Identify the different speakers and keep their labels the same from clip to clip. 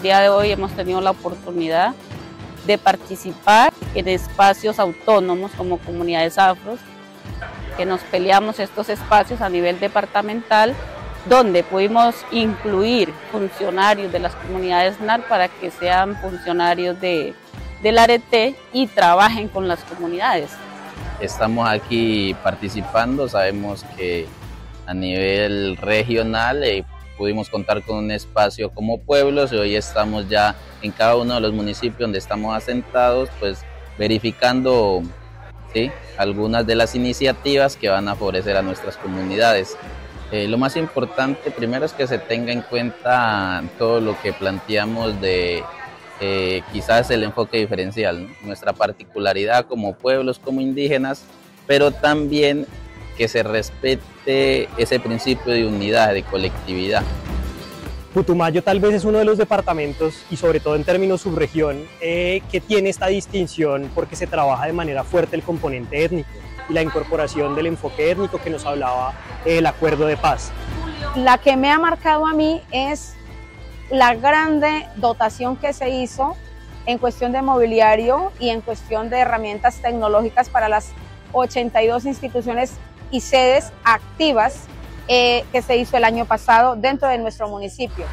Speaker 1: día de hoy hemos tenido la oportunidad de participar en espacios autónomos como comunidades afros, que nos peleamos estos espacios a nivel departamental, donde pudimos incluir funcionarios de las comunidades NAR para que sean funcionarios de, del arete y trabajen con las comunidades.
Speaker 2: Estamos aquí participando, sabemos que a nivel regional eh, pudimos contar con un espacio como pueblos y hoy estamos ya en cada uno de los municipios donde estamos asentados, pues verificando ¿sí? algunas de las iniciativas que van a favorecer a nuestras comunidades. Eh, lo más importante primero es que se tenga en cuenta todo lo que planteamos de eh, quizás el enfoque diferencial, nuestra particularidad como pueblos, como indígenas, pero también que se respete ese principio de unidad, de colectividad.
Speaker 3: Putumayo tal vez es uno de los departamentos, y sobre todo en términos subregión, eh, que tiene esta distinción porque se trabaja de manera fuerte el componente étnico y la incorporación del enfoque étnico que nos hablaba el acuerdo de paz.
Speaker 4: La que me ha marcado a mí es la grande dotación que se hizo en cuestión de mobiliario y en cuestión de herramientas tecnológicas para las 82 instituciones y sedes activas eh, que se hizo el año pasado dentro de nuestro municipio.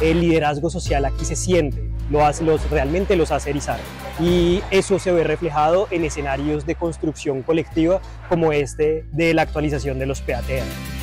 Speaker 3: El liderazgo social aquí se siente, lo hace, los, realmente los hace erizar y eso se ve reflejado en escenarios de construcción colectiva como este de la actualización de los PATR.